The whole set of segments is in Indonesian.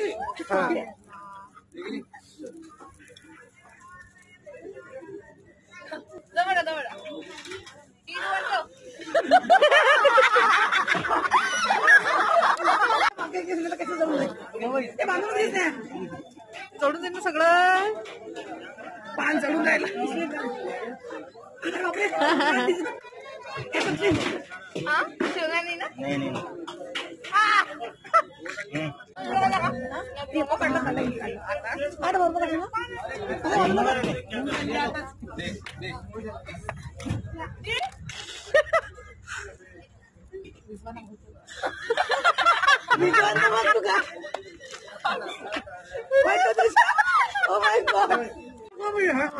Ah, jangan ini. Nih, nih. Ah naman to ka. Oh my God.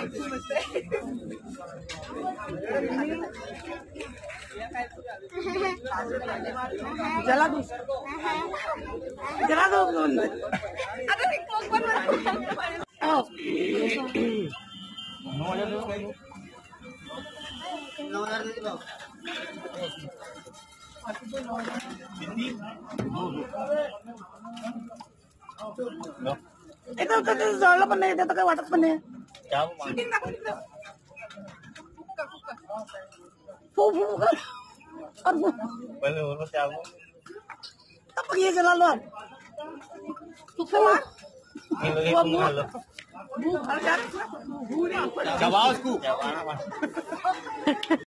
जला दू जला दो नौ हजार नौ हजार क्या वो फूक फूक और पहले और क्या वो तब ये चला लो फूक फूक ये लगे तुम लो जवाब को